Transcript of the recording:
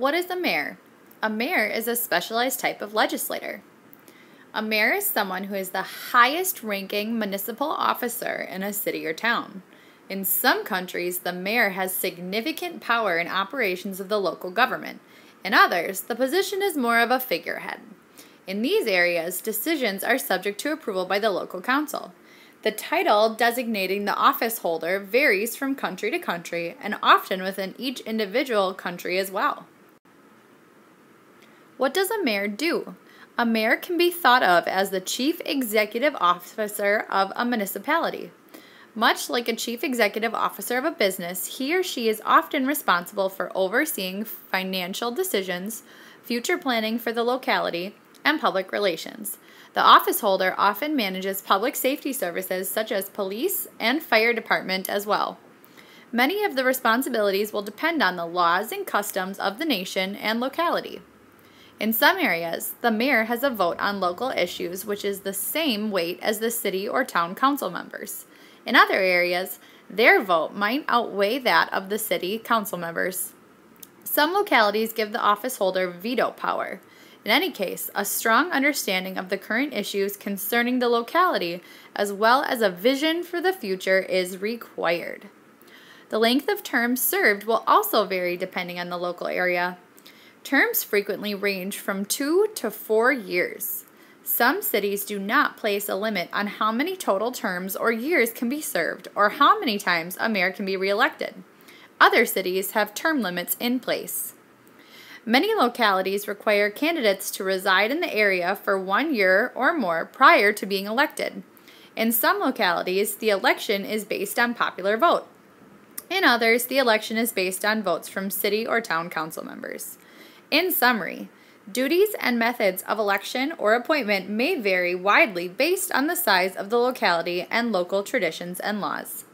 What is a mayor? A mayor is a specialized type of legislator. A mayor is someone who is the highest ranking municipal officer in a city or town. In some countries, the mayor has significant power in operations of the local government. In others, the position is more of a figurehead. In these areas, decisions are subject to approval by the local council. The title designating the office holder varies from country to country and often within each individual country as well. What does a mayor do? A mayor can be thought of as the chief executive officer of a municipality. Much like a chief executive officer of a business, he or she is often responsible for overseeing financial decisions, future planning for the locality, and public relations. The office holder often manages public safety services such as police and fire department as well. Many of the responsibilities will depend on the laws and customs of the nation and locality. In some areas, the mayor has a vote on local issues, which is the same weight as the city or town council members. In other areas, their vote might outweigh that of the city council members. Some localities give the office holder veto power. In any case, a strong understanding of the current issues concerning the locality, as well as a vision for the future, is required. The length of terms served will also vary depending on the local area. Terms frequently range from two to four years. Some cities do not place a limit on how many total terms or years can be served or how many times a mayor can be reelected. Other cities have term limits in place. Many localities require candidates to reside in the area for one year or more prior to being elected. In some localities, the election is based on popular vote. In others, the election is based on votes from city or town council members. In summary, duties and methods of election or appointment may vary widely based on the size of the locality and local traditions and laws.